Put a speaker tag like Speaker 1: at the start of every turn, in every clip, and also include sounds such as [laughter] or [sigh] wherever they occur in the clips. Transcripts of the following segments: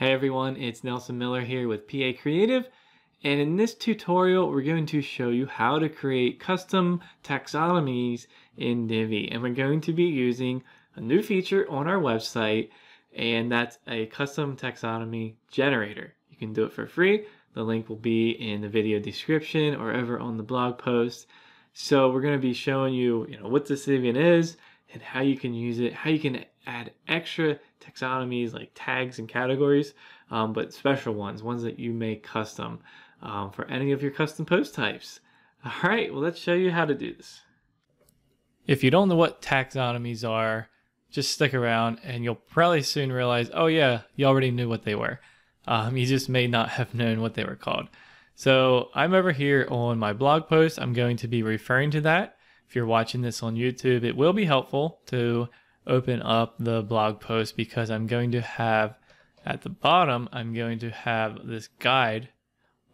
Speaker 1: Hey everyone, it's Nelson Miller here with Pee-Aye Creative. And in this tutorial, we're going to show you how to create custom taxonomies in Divi. And we're going to be using a new feature on our website, and that's a custom taxonomy generator. You can do it for free. The link will be in the video description or over on the blog post. So we're going to be showing you, you know, what this even is and how you can use it, how you can add extra taxonomies like tags and categories, um, but special ones, ones that you make custom um, for any of your custom post types. All right, well, let's show you how to do this. If you don't know what taxonomies are, just stick around and you'll probably soon realize, oh yeah, you already knew what they were. Um, you just may not have known what they were called. So I'm over here on my blog post. I'm going to be referring to that. If you're watching this on YouTube, it will be helpful to open up the blog post because I'm going to have at the bottom, I'm going to have this guide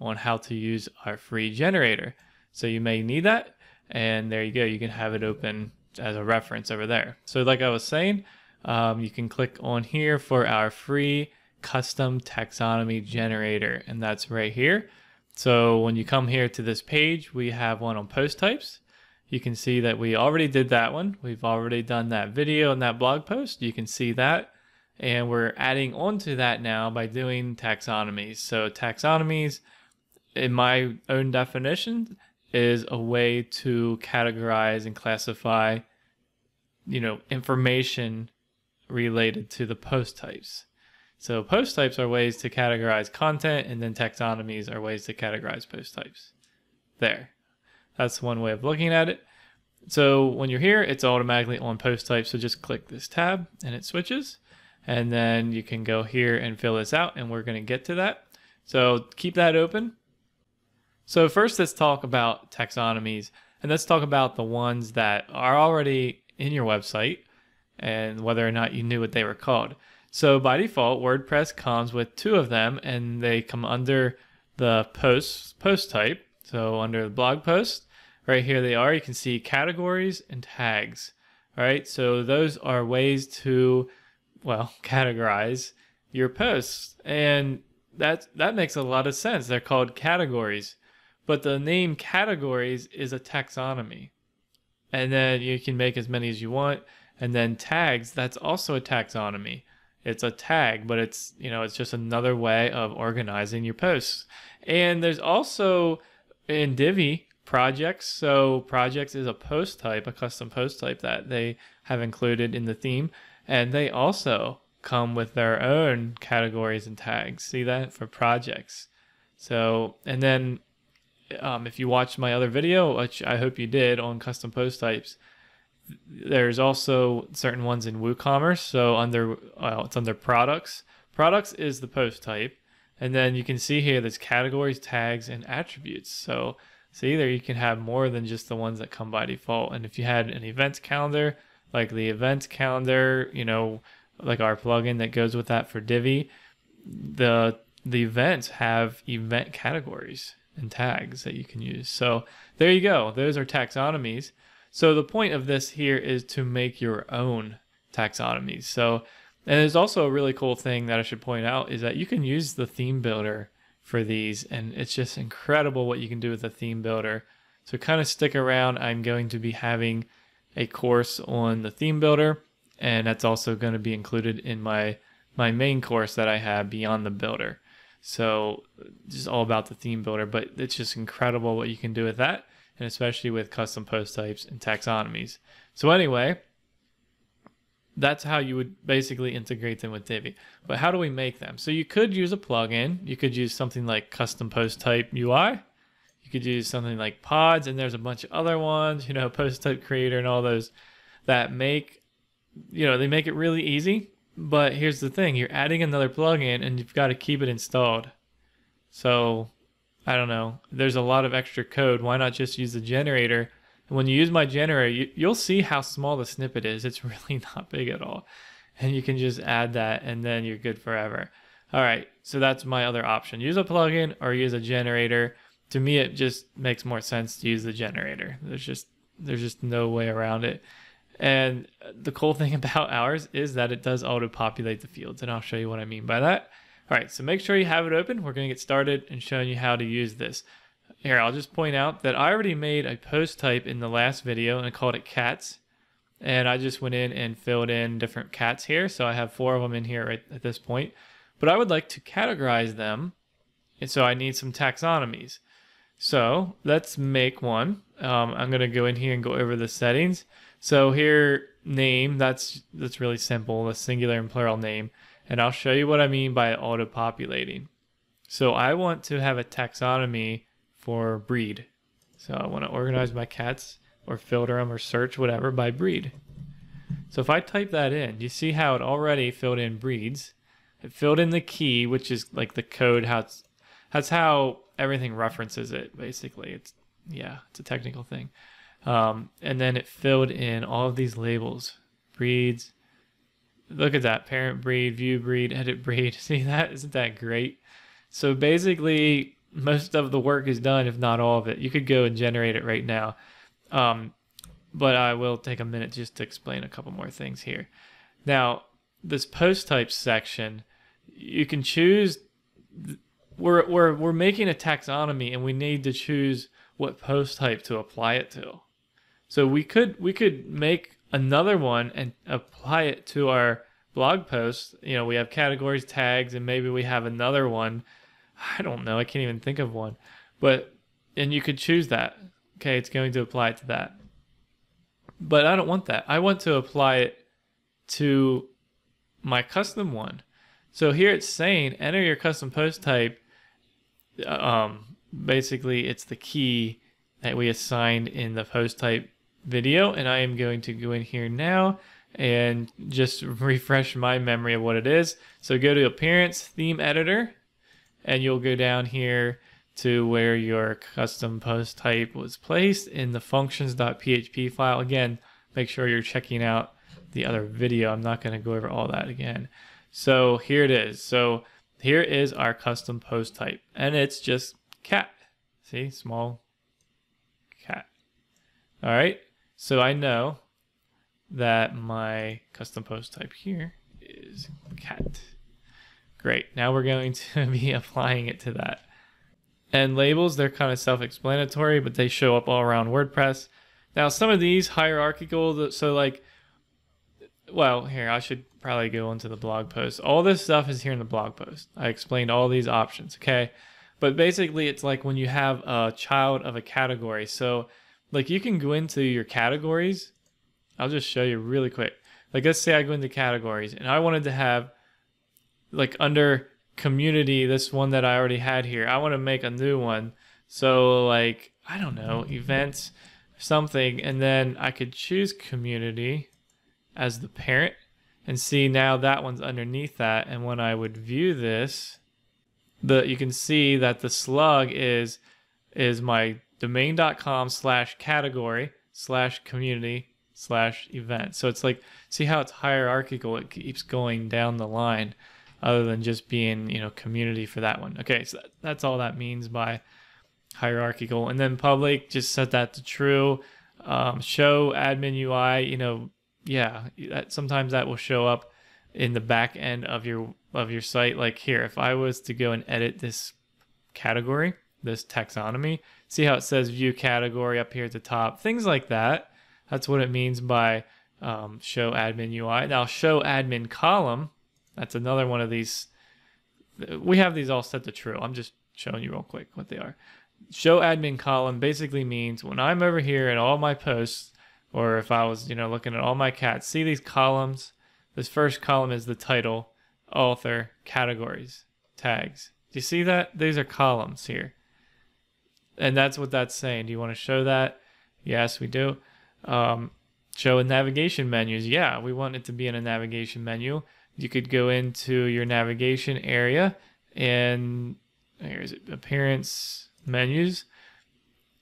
Speaker 1: on how to use our free generator. So you may need that. And there you go. You can have it open as a reference over there. So like I was saying, um, you can click on here for our free custom taxonomy generator. And that's right here. So when you come here to this page, we have one on post types. You can see that we already did that one. We've already done that video and that blog post. You can see that. And we're adding on to that now by doing taxonomies. So taxonomies, in my own definition, is a way to categorize and classify, you know, information related to the post types. So post types are ways to categorize content, and then taxonomies are ways to categorize post types. There. That's one way of looking at it. So when you're here, it's automatically on post type. So just click this tab and it switches. And then you can go here and fill this out and we're going to get to that. So keep that open. So first let's talk about taxonomies and let's talk about the ones that are already in your website and whether or not you knew what they were called. So by default, WordPress comes with two of them and they come under the post post type. So under the blog post, right here they are. You can see categories and tags. All right, so those are ways to, well, [laughs] categorize your posts, and that that makes a lot of sense. They're called categories, but the name categories is a taxonomy, and then you can make as many as you want. And then tags, that's also a taxonomy. It's a tag, but it's you know it's just another way of organizing your posts. And there's also in Divi projects. So projects is a post type, a custom post type that they have included in the theme. And they also come with their own categories and tags. See that for projects. So, and then um, if you watched my other video, which I hope you did on custom post types, there's also certain ones in WooCommerce. So under, well, it's under products. Products is the post type. And then you can see here there's categories, tags, and attributes. So See, either you can have more than just the ones that come by default. And if you had an events calendar, like the events calendar, you know, like our plugin that goes with that for Divi, the the events have event categories and tags that you can use. So there you go. Those are taxonomies. So the point of this here is to make your own taxonomies. So and there's also a really cool thing that I should point out is that you can use the theme builder for these and it's just incredible what you can do with a theme builder. So kind of stick around. I'm going to be having a course on the theme builder and that's also going to be included in my my main course that I have beyond the builder. So just all about the theme builder, but it's just incredible what you can do with that and especially with custom post types and taxonomies. So anyway, that's how you would basically integrate them with Divi. But how do we make them? So you could use a plugin. You could use something like custom post type UI. You could use something like pods, and there's a bunch of other ones, you know, [laughs] post type creator and all those that make, you know, they make it really easy. But here's the thing you're adding another plugin and you've got to keep it installed. So I don't know. There's a lot of extra code. Why not just use the generator when you use my generator, you, you'll see how small the snippet is. It's [laughs] really not big at all. And you can just add that and then you're good forever. All right, so that's my other option. Use a plugin or use a generator. To me, it just makes more sense to use the generator. There's just there's just no way around it. And the cool [laughs] thing about ours is that it does auto populate the fields, and I'll show you what I mean by that. All right, so make sure you have it open. We're going to get started and showing you how to use this. Here, I'll just point out that I already made a post type in the last video and I called it cats. And I just went in and filled in different cats here. So I have four of them in here right at this point. But I would like to categorize them. And so I need some taxonomies. So let's make one. Um, I'm going to go in here and go over the settings. So here, name, that's, that's really simple, a singular and plural name. And I'll show you what I mean by auto-populating. So I want to have a taxonomy for breed. So I want to organize my cats or filter them or search whatever by breed. So if I type that in, you see how it already filled in breeds. It filled in the key, which is like the code. How it's that's how everything references it. Basically, it's yeah, it's a technical thing. Um, and then it filled in all of these labels, breeds, Look at that parent breed, view breed, edit breed. [laughs] See that? Isn't that great? So basically, most of the work is done, if not all of it. You could go and generate it right now. Um, but I will take a minute just to explain a couple more things here. Now, this post type section, you can choose. We're, we're, we're making a taxonomy and we need to choose what post type to apply it to. So we could we could make another one and apply it to our blog post. You know, we have categories, tags, and maybe we have another one. I don't know. I can't even think of one. But, and you could choose that. Okay, it's going to apply it to that. But I don't want that. I want to apply it to my custom one. So here it's saying enter your custom post type. Um, basically, it's the key that we assigned in the post type video and I am going to go in here now and just [laughs] refresh my memory of what it is. So go to appearance theme editor and you'll go down here to where your custom post type was placed in the functions.php file. Again, make sure you're checking out the other video. I'm not going to go over all that again. So here it is. So here is our custom post type and it's just cat. See, small cat. All right. So I know that my custom post type here is cat. Great. Now we're going to [laughs] be applying it to that. And labels, they're kind of self-explanatory, but they show up all around WordPress. Now, some of these hierarchical, so like, well, here, I should probably go into the blog post. All this stuff is here in the blog post. I explained all these options, okay? But basically, it's like when you have a child of a category. So like you can go into your categories. I'll just show you really quick. Like let's say I go into categories and I wanted to have like under community, this one that I already had here. I want to make a new one. So like, I don't know, events, something, and then I could choose community as the parent and see now that one's underneath that. And when I would view this, the you can see that the slug is is my domain.com slash category slash community slash event. So it's like, see how it's hierarchical. It keeps going down the line other than just being, you know, community for that one. Okay. So that, that's all that means by hierarchical. And then public, just set that to true. Um, show admin UI, you know, yeah, that, sometimes that will show up in the back end of your of your site. Like here, if I was to go and edit this category, this taxonomy, See how it says view category up here at the top, things like that. That's what it means by um, show admin UI. Now show admin column, that's another one of these. We have these all set to true. I'm just showing you real quick what they are. Show admin column basically means when I'm over here in all my posts, or if I was, you know, looking at all my cats, see these columns? This first column is the title, author, categories, tags. Do you see that? These are columns here and that's what that's saying. Do you want to show that? Yes, we do. Um, show in navigation menus. Yeah, we want it to be in a navigation menu. You could go into your navigation area and here's appearance menus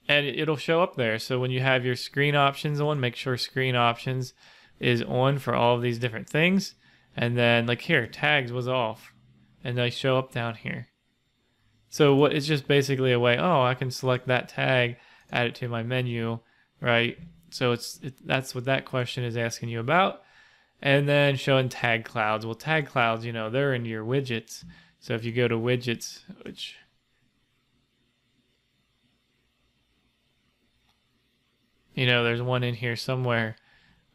Speaker 1: and it'll show up there. So when you have your screen options on, make sure screen options is on for all of these different things. And then like here, tags was off and they show up down here. So what it's just basically a way, oh, I can select that tag, add it to my menu, right? So it's it, that's what that question is asking you about. And then showing tag clouds. Well, tag clouds, you know, they're in your widgets. So if you go to widgets, which you know, there's one in here somewhere.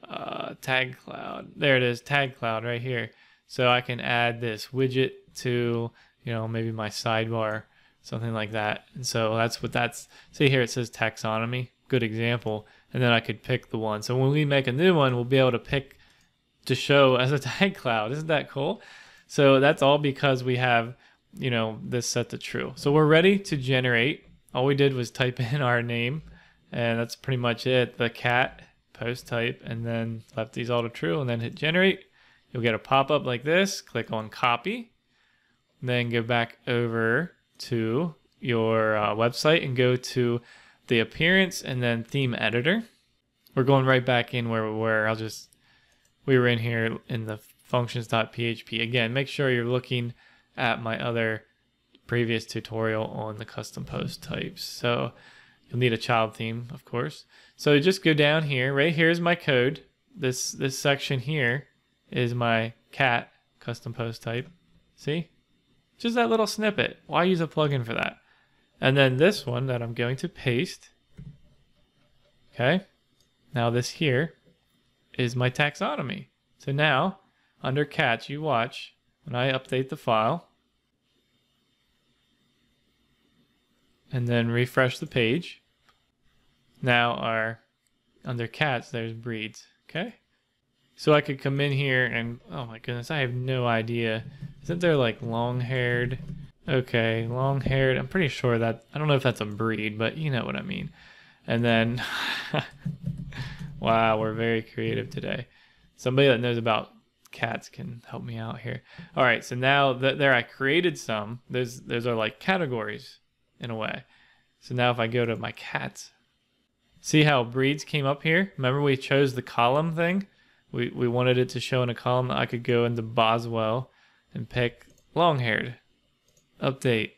Speaker 1: Uh, tag cloud. There it is, tag cloud right here. So I can add this widget to, you know, maybe my sidebar, something like that. And so that's what that's, see here it says taxonomy, good example. And then I could pick the one. So when we make a new one, we'll be able to pick to show as a tag cloud. Isn't that cool? So that's all because we have, you know, this set to true. So we're ready to generate. All we did was type [laughs] in our name and that's pretty much it. The cat post type and then left these all to true and then hit generate. You'll get a pop-up like this. Click on copy. Then go back over to your uh, website and go to the appearance and then theme editor. We're going right back in where we were. I'll just, we were in here in the functions.php. Again, make sure you're looking at my other previous tutorial on the custom post types. So You'll need a child theme, of course. So just go down here. Right here is my code. This this section here is my cat custom post type. See? Just that little snippet. Why use a plugin for that? And then this one that I'm going to paste. Okay. Now this here is my taxonomy. So now under cats, you watch when I update the file and then refresh the page. Now our under cats there's breeds. Okay. So I could come in here and oh my goodness, I have no idea. Isn't there like long haired? Okay, long haired. I'm pretty sure that I don't know if that's a breed, but you know what I mean. And then [laughs] wow, we're very creative today. Somebody that knows about cats can help me out here. All right, so now that there I created some. Those those are like categories in a way. So now if I go to my cats, see how breeds came up here? Remember we chose the column thing? We, we wanted it to show in a column. I could go into Boswell and pick long-haired. Update.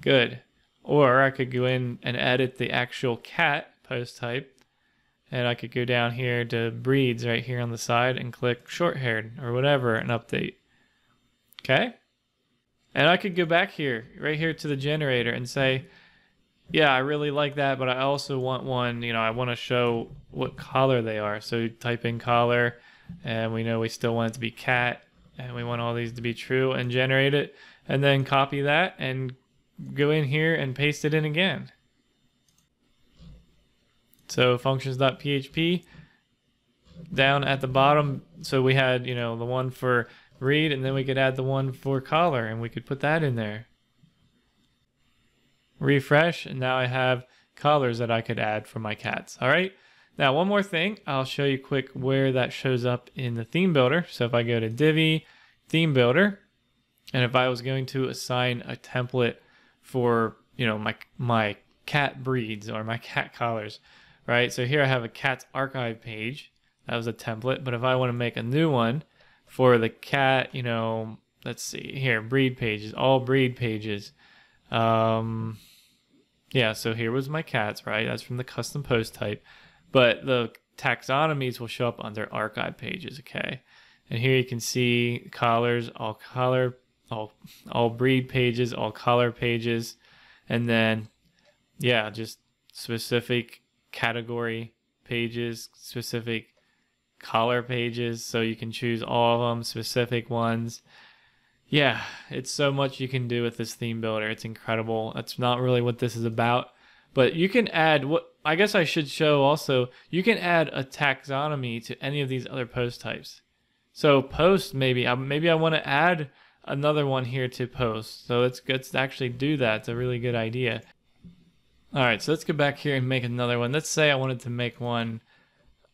Speaker 1: Good. Or I could go in and edit the actual cat post type. And I could go down here to breeds right here on the side and click short-haired or whatever and update. Okay? And I could go back here, right here to the generator and say, yeah, I really like that, but I also want one, you know, I want to show what color they are. So type in color, and we know we still want it to be cat, and we want all these to be true, and generate it, and then copy that and go in here and paste it in again. So functions.php down at the bottom. So we had, you know, the one for read, and then we could add the one for color, and we could put that in there. Refresh, and now I have colors that I could add for my cats. All right. Now, one more thing, I'll show you quick where that shows up in the theme builder. So if I go to Divi, theme builder, and if I was going to assign a template for, you know, my, my cat breeds or my cat collars, right? So here I have a cat's archive page. That was a template. But if I want to make a new one, for the cat, you know, let's see here, breed pages, all breed pages. Um, yeah, so here was my cats, right? That's from the custom post type. But the taxonomies will show up under archive pages, okay? And here you can see collars, all collar, all all breed pages, all collar pages, and then yeah, just specific category pages, specific color pages so you can choose all of them, specific ones. Yeah, it's so much you can do with this theme builder. It's incredible. That's not really what this is about, but you can add what I guess I should show also, you can add a taxonomy to any of these other post types. So post maybe maybe I want to add another one here to post. So let's let's actually do that. It's a really good idea. All right, so let's go back here and make another one. Let's say I wanted to make one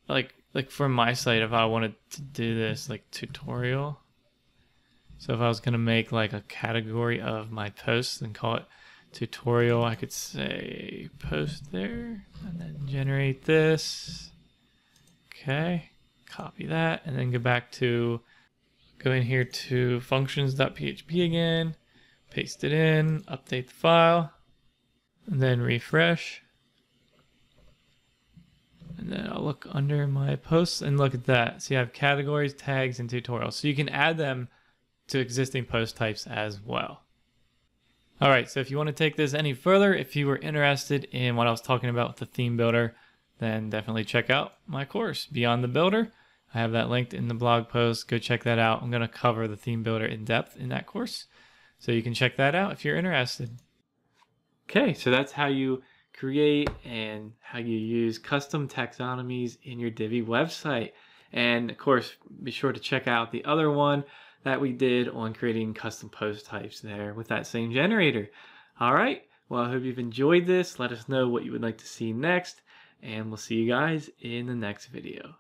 Speaker 1: like like for my site if I wanted to do this like tutorial. So if I was gonna make like a category of my posts and call it tutorial, I could say post there and then generate this. Okay, copy that and then go back to go in here to functions.php again, paste it in, update the file, and then refresh. And then I'll look under my posts and look at that. So you have categories, tags, and tutorials. So you can add them to existing post types as well. All right, so if you want to take this any further, if you were interested in what I was talking about with the theme builder, then definitely check out my course, Beyond the Builder. I have that linked in the blog post. Go check that out. I'm going to cover the theme builder in depth in that course. So you can check that out if you're interested. Okay, so that's how you create and how you use custom taxonomies in your Divi website. And of course, be sure to check out the other one that we did on creating custom post types there with that same generator. All right, well, I hope you've enjoyed this. Let us know what you would like to see next, and we'll see you guys in the next video.